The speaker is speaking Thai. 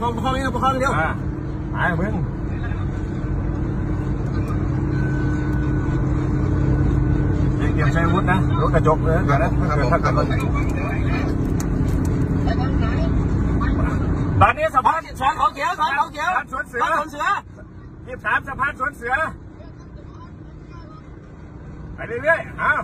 ประคองเร็วอ่าหายมึงเตรียมใช้วุธนะรถกระจกเลยนะถ้าเกิดถ้าเกิดตอนนี้สะพานสวนเขาเขียวสวนเขาเขียวสวนเสือสวนเสือยี่สามสะพานสวนเสือ ไปเรื่อยๆอ้าว